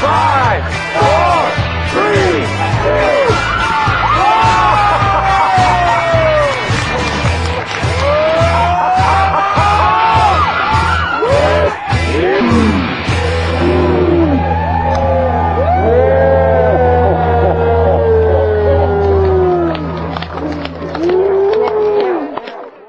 Five, four,